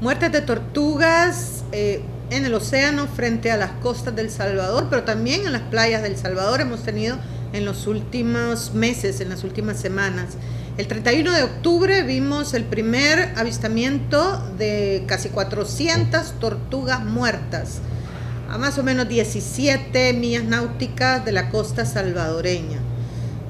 Muertes de tortugas eh, en el océano frente a las costas del Salvador, pero también en las playas del Salvador hemos tenido en los últimos meses, en las últimas semanas. El 31 de octubre vimos el primer avistamiento de casi 400 tortugas muertas a más o menos 17 millas náuticas de la costa salvadoreña.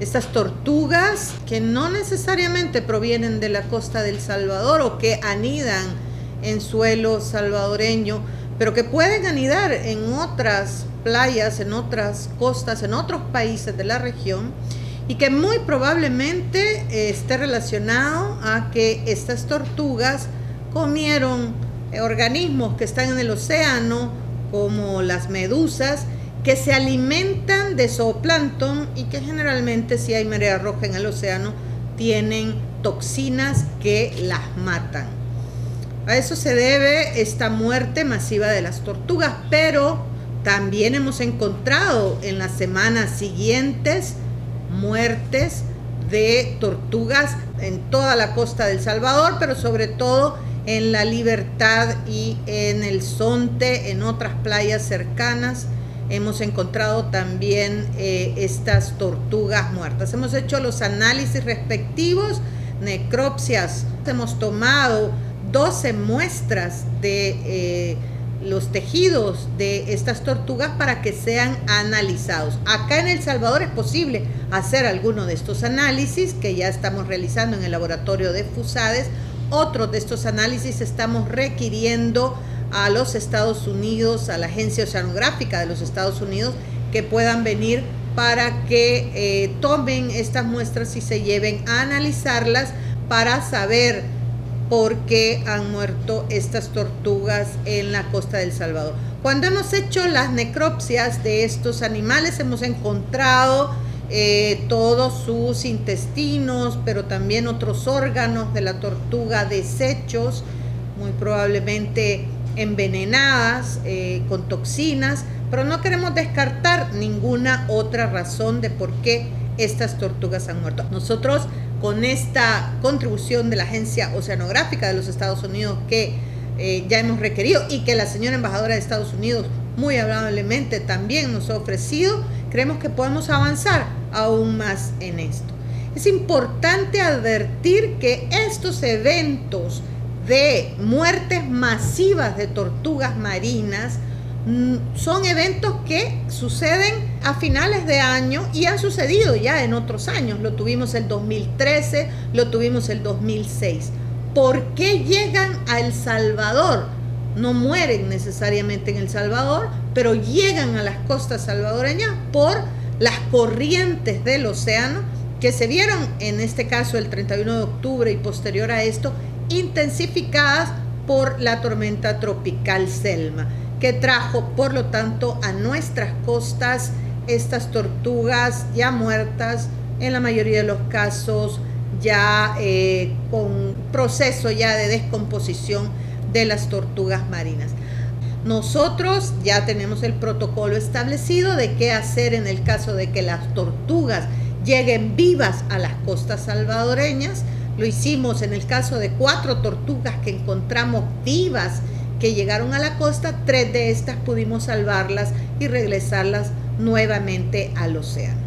Estas tortugas que no necesariamente provienen de la costa del Salvador o que anidan en suelo salvadoreño, pero que pueden anidar en otras playas, en otras costas, en otros países de la región y que muy probablemente eh, esté relacionado a que estas tortugas comieron eh, organismos que están en el océano, como las medusas, que se alimentan de zooplancton y que generalmente si hay marea roja en el océano tienen toxinas que las matan. A eso se debe esta muerte masiva de las tortugas, pero también hemos encontrado en las semanas siguientes muertes de tortugas en toda la costa del Salvador, pero sobre todo en La Libertad y en el Sonte, en otras playas cercanas. Hemos encontrado también eh, estas tortugas muertas. Hemos hecho los análisis respectivos, necropsias, hemos tomado 12 muestras de eh, los tejidos de estas tortugas para que sean analizados. Acá en El Salvador es posible hacer alguno de estos análisis que ya estamos realizando en el laboratorio de FUSADES. Otros de estos análisis estamos requiriendo a los Estados Unidos, a la Agencia Oceanográfica de los Estados Unidos, que puedan venir para que eh, tomen estas muestras y se lleven a analizarlas para saber por qué han muerto estas tortugas en la costa del Salvador. Cuando hemos hecho las necropsias de estos animales hemos encontrado eh, todos sus intestinos, pero también otros órganos de la tortuga desechos, muy probablemente envenenadas eh, con toxinas, pero no queremos descartar ninguna otra razón de por qué estas tortugas han muerto. Nosotros con esta contribución de la Agencia Oceanográfica de los Estados Unidos que eh, ya hemos requerido y que la señora embajadora de Estados Unidos muy amablemente también nos ha ofrecido, creemos que podemos avanzar aún más en esto. Es importante advertir que estos eventos de muertes masivas de tortugas marinas son eventos que suceden a finales de año y han sucedido ya en otros años. Lo tuvimos el 2013, lo tuvimos el 2006. ¿Por qué llegan a El Salvador? No mueren necesariamente en El Salvador, pero llegan a las costas salvadoreñas por las corrientes del océano que se vieron en este caso el 31 de octubre y posterior a esto intensificadas por la tormenta tropical Selma que trajo, por lo tanto, a nuestras costas estas tortugas ya muertas, en la mayoría de los casos ya eh, con proceso ya de descomposición de las tortugas marinas. Nosotros ya tenemos el protocolo establecido de qué hacer en el caso de que las tortugas lleguen vivas a las costas salvadoreñas. Lo hicimos en el caso de cuatro tortugas que encontramos vivas que llegaron a la costa, tres de estas pudimos salvarlas y regresarlas nuevamente al océano.